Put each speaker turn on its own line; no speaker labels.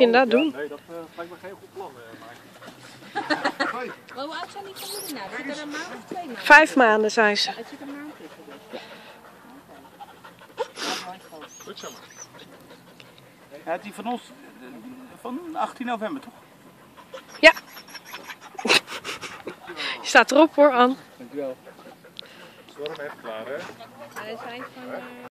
inderdaad oh, doen.
Nee, dat uh, lijkt me geen goed plan, uh,
Hoe oud zijn die kinderen nou? Zit er een maand of twee maanden?
Vijf maanden zijn ze.
Het zit een maand tussen.
Goed zo maar.
Ja, die van ons, eh, van 18 november toch?
Ja. Je staat erop hoor, Ann.
Dankjewel.
Storm echt klaar, hè?
Ja, zijn van... eh,